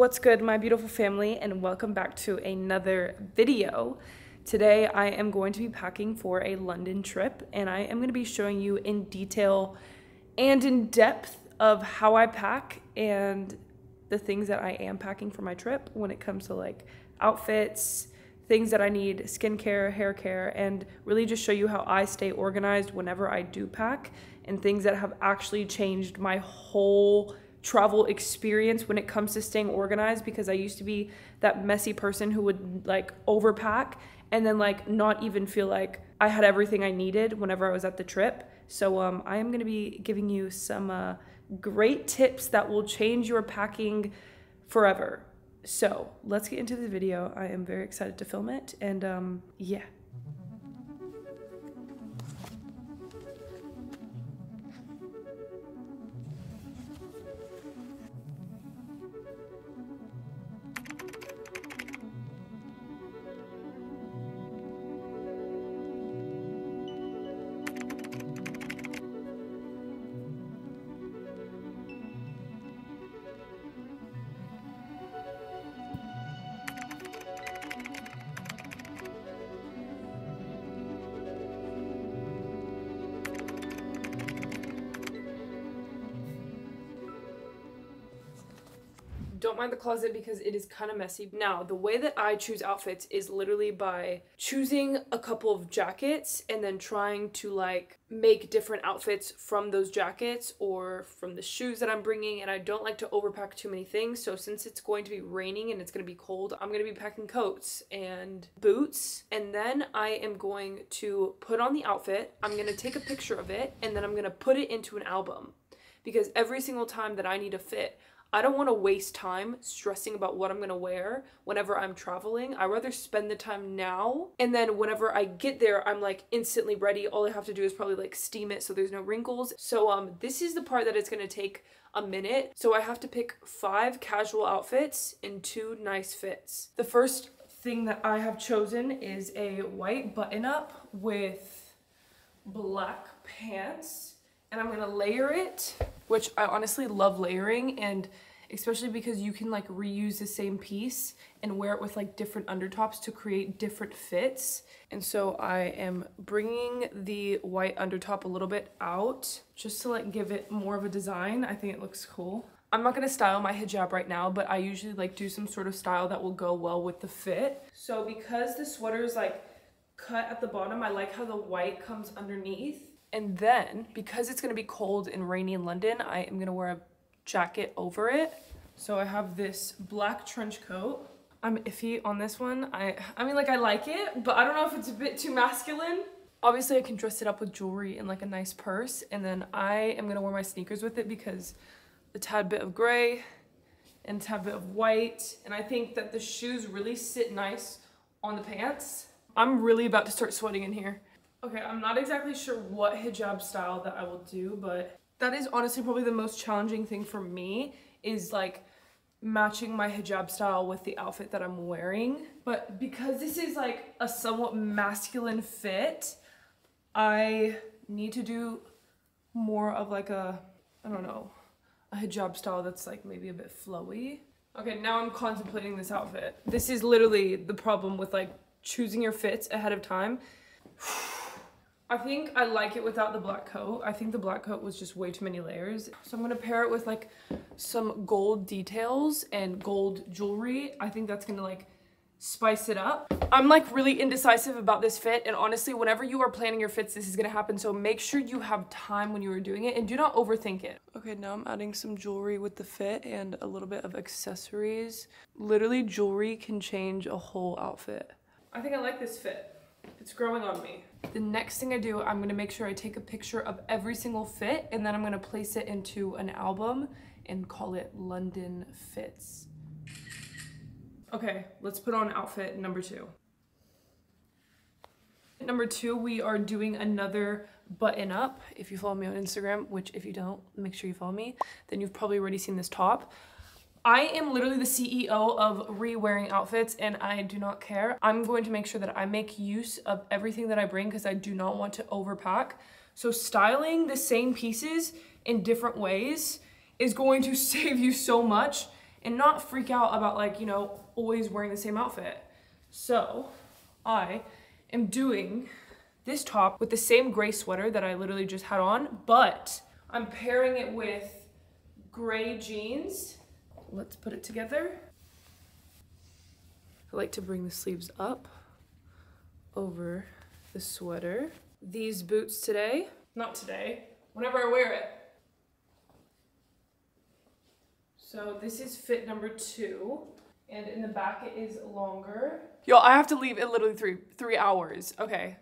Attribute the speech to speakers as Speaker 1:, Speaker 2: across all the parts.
Speaker 1: What's good, my beautiful family, and welcome back to another video. Today, I am going to be packing for a London trip, and I am going to be showing you in detail and in depth of how I pack and the things that I am packing for my trip when it comes to like outfits, things that I need, skincare, hair care, and really just show you how I stay organized whenever I do pack and things that have actually changed my whole travel experience when it comes to staying organized because I used to be that messy person who would like overpack and then like not even feel like I had everything I needed whenever I was at the trip. So um, I am going to be giving you some uh, great tips that will change your packing forever. So let's get into the video. I am very excited to film it and um, yeah. Don't mind the closet because it is kind of messy. Now, the way that I choose outfits is literally by choosing a couple of jackets and then trying to like make different outfits from those jackets or from the shoes that I'm bringing. And I don't like to overpack too many things. So since it's going to be raining and it's going to be cold, I'm going to be packing coats and boots. And then I am going to put on the outfit. I'm going to take a picture of it and then I'm going to put it into an album because every single time that I need a fit, I don't want to waste time stressing about what I'm going to wear whenever I'm traveling. I rather spend the time now and then whenever I get there, I'm like instantly ready. All I have to do is probably like steam it so there's no wrinkles. So um this is the part that it's going to take a minute. So I have to pick 5 casual outfits and 2 nice fits. The first thing that I have chosen is a white button up with black pants and I'm gonna layer it, which I honestly love layering and especially because you can like reuse the same piece and wear it with like different undertops to create different fits. And so I am bringing the white undertop a little bit out just to like give it more of a design. I think it looks cool. I'm not gonna style my hijab right now, but I usually like do some sort of style that will go well with the fit. So because the sweater is like cut at the bottom, I like how the white comes underneath and then, because it's gonna be cold and rainy in London, I am gonna wear a jacket over it. So I have this black trench coat. I'm iffy on this one. I, I mean, like I like it, but I don't know if it's a bit too masculine. Obviously I can dress it up with jewelry and like a nice purse. And then I am gonna wear my sneakers with it because a tad bit of gray and a tad bit of white. And I think that the shoes really sit nice on the pants. I'm really about to start sweating in here. Okay, I'm not exactly sure what hijab style that I will do, but that is honestly probably the most challenging thing for me is like matching my hijab style with the outfit that I'm wearing. But because this is like a somewhat masculine fit, I need to do more of like a, I don't know, a hijab style that's like maybe a bit flowy. Okay, now I'm contemplating this outfit. This is literally the problem with like choosing your fits ahead of time. I think I like it without the black coat. I think the black coat was just way too many layers. So I'm gonna pair it with like some gold details and gold jewelry. I think that's gonna like spice it up. I'm like really indecisive about this fit and honestly whenever you are planning your fits this is gonna happen so make sure you have time when you are doing it and do not overthink it. Okay now I'm adding some jewelry with the fit and a little bit of accessories. Literally jewelry can change a whole outfit. I think I like this fit. It's growing on me. The next thing I do, I'm gonna make sure I take a picture of every single fit and then I'm gonna place it into an album and call it London Fits. Okay, let's put on outfit number two. Number two, we are doing another button up. If you follow me on Instagram, which if you don't, make sure you follow me, then you've probably already seen this top. I am literally the CEO of re-wearing outfits and I do not care. I'm going to make sure that I make use of everything that I bring because I do not want to overpack. So styling the same pieces in different ways is going to save you so much and not freak out about like, you know, always wearing the same outfit. So I am doing this top with the same gray sweater that I literally just had on, but I'm pairing it with gray jeans. Let's put it together. I like to bring the sleeves up over the sweater. These boots today, not today, whenever I wear it. So this is fit number two, and in the back it is longer. Yo, I have to leave in literally three three hours. Okay.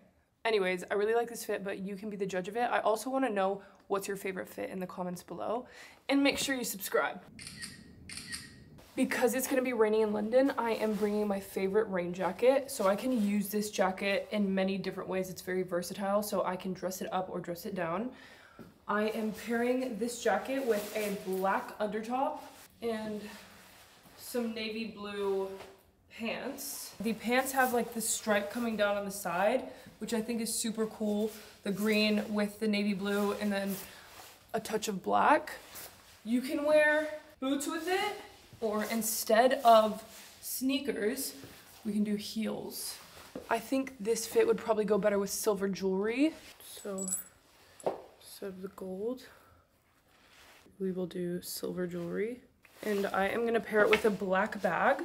Speaker 1: Anyways, I really like this fit, but you can be the judge of it. I also want to know what's your favorite fit in the comments below, and make sure you subscribe. Because it's gonna be raining in London, I am bringing my favorite rain jacket. So I can use this jacket in many different ways. It's very versatile, so I can dress it up or dress it down. I am pairing this jacket with a black undertop and some navy blue pants. The pants have like the stripe coming down on the side, which I think is super cool. The green with the navy blue and then a touch of black. You can wear boots with it or instead of sneakers, we can do heels. I think this fit would probably go better with silver jewelry. So instead of the gold, we will do silver jewelry. And I am gonna pair it with a black bag.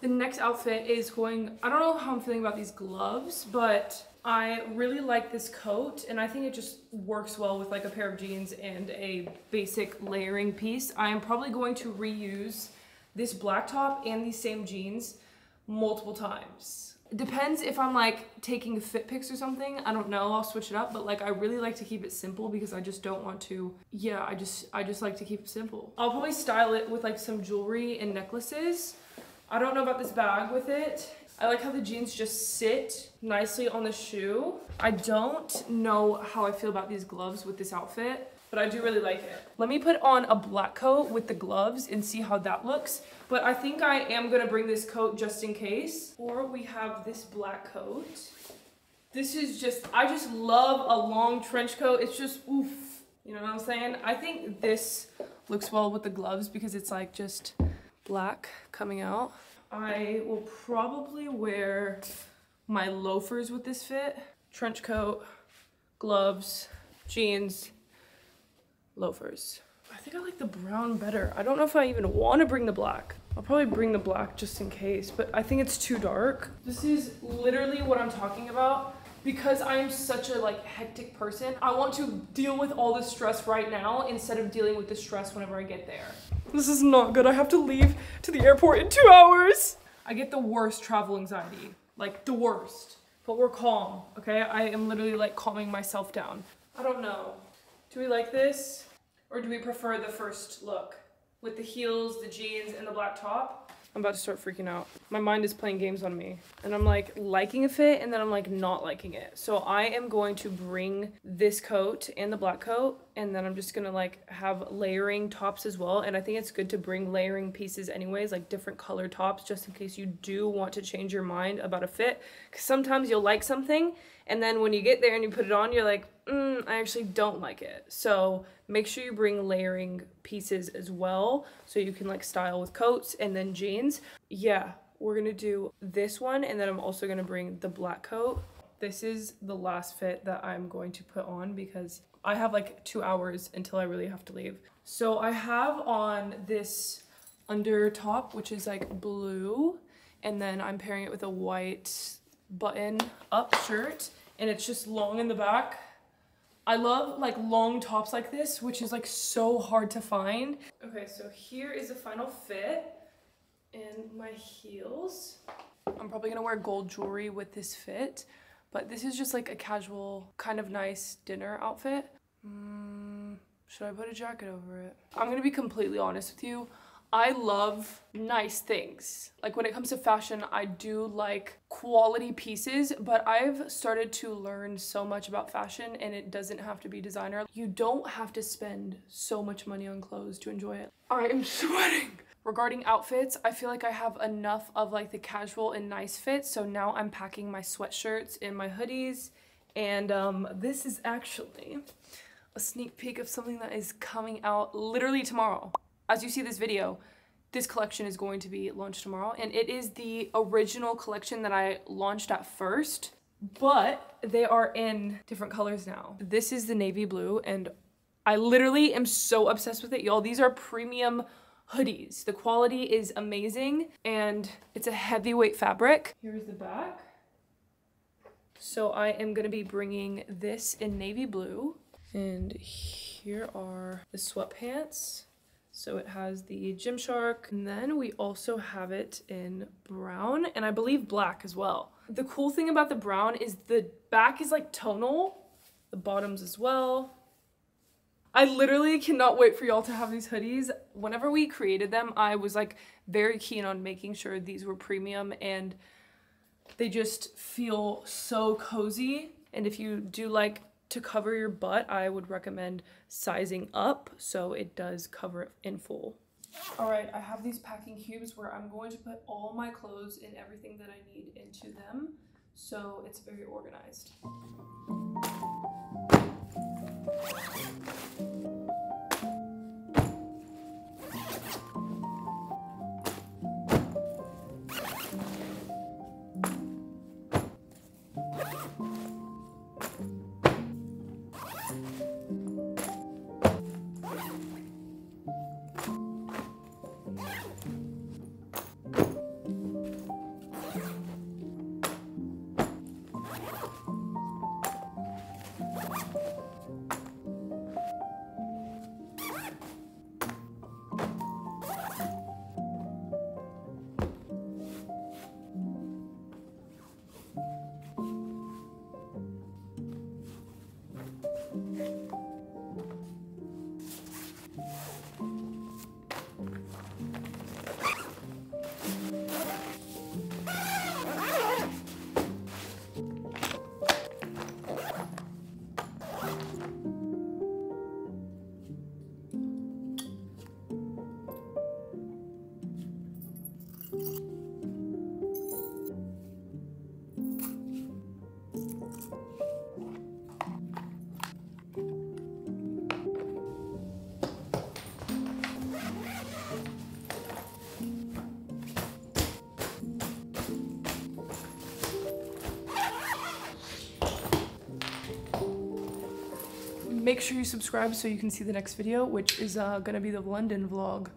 Speaker 1: The next outfit is going, I don't know how I'm feeling about these gloves, but I really like this coat and I think it just works well with like a pair of jeans and a basic layering piece. I am probably going to reuse this black top and these same jeans multiple times. Depends if I'm like taking fit pics or something. I don't know, I'll switch it up, but like I really like to keep it simple because I just don't want to, yeah, I just, I just like to keep it simple. I'll probably style it with like some jewelry and necklaces. I don't know about this bag with it. I like how the jeans just sit nicely on the shoe. I don't know how I feel about these gloves with this outfit, but I do really like it. Let me put on a black coat with the gloves and see how that looks. But I think I am gonna bring this coat just in case. Or we have this black coat. This is just, I just love a long trench coat. It's just, oof. You know what I'm saying? I think this looks well with the gloves because it's like just black coming out. I will probably wear my loafers with this fit. Trench coat, gloves, jeans, loafers. I think I like the brown better. I don't know if I even want to bring the black. I'll probably bring the black just in case, but I think it's too dark. This is literally what I'm talking about because I am such a like hectic person. I want to deal with all the stress right now instead of dealing with the stress whenever I get there. This is not good. I have to leave to the airport in two hours. I get the worst travel anxiety, like the worst. But we're calm, okay? I am literally like calming myself down. I don't know. Do we like this? Or do we prefer the first look? With the heels, the jeans, and the black top? I'm about to start freaking out. My mind is playing games on me. And I'm like liking a fit and then I'm like not liking it. So I am going to bring this coat and the black coat and then I'm just gonna like have layering tops as well. And I think it's good to bring layering pieces anyways, like different color tops, just in case you do want to change your mind about a fit. Cause sometimes you'll like something and then when you get there and you put it on, you're like, mm, I actually don't like it. So make sure you bring layering pieces as well so you can like style with coats and then jeans. Yeah, we're gonna do this one and then I'm also gonna bring the black coat. This is the last fit that I'm going to put on because I have like two hours until I really have to leave. So I have on this under top, which is like blue, and then I'm pairing it with a white button up shirt and it's just long in the back. I love like long tops like this, which is like so hard to find. Okay, so here is the final fit and my heels. I'm probably gonna wear gold jewelry with this fit, but this is just like a casual, kind of nice dinner outfit. Mm, should I put a jacket over it? I'm gonna be completely honest with you. I love nice things. Like when it comes to fashion, I do like quality pieces, but I've started to learn so much about fashion and it doesn't have to be designer. You don't have to spend so much money on clothes to enjoy it. I am sweating. Regarding outfits, I feel like I have enough of like the casual and nice fits. So now I'm packing my sweatshirts and my hoodies. And um, this is actually a sneak peek of something that is coming out literally tomorrow. As you see this video, this collection is going to be launched tomorrow and it is the original collection that I launched at first, but they are in different colors now. This is the navy blue and I literally am so obsessed with it, y'all. These are premium hoodies. The quality is amazing and it's a heavyweight fabric. Here's the back. So I am gonna be bringing this in navy blue and here are the sweatpants. So it has the Gymshark, and then we also have it in brown, and I believe black as well. The cool thing about the brown is the back is like tonal, the bottoms as well. I literally cannot wait for y'all to have these hoodies. Whenever we created them, I was like very keen on making sure these were premium and they just feel so cozy. And if you do like to cover your butt, I would recommend sizing up so it does cover it in full. All right, I have these packing cubes where I'm going to put all my clothes and everything that I need into them so it's very organized. Make sure you subscribe so you can see the next video, which is uh, gonna be the London vlog.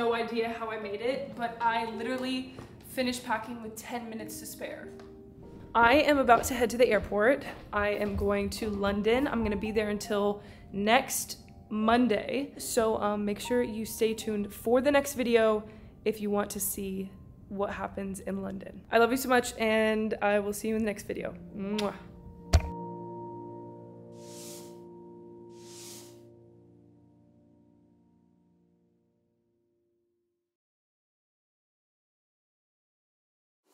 Speaker 1: No idea how I made it, but I literally finished packing with 10 minutes to spare. I am about to head to the airport. I am going to London. I'm gonna be there until next Monday. So um, make sure you stay tuned for the next video if you want to see what happens in London. I love you so much and I will see you in the next video. Mwah.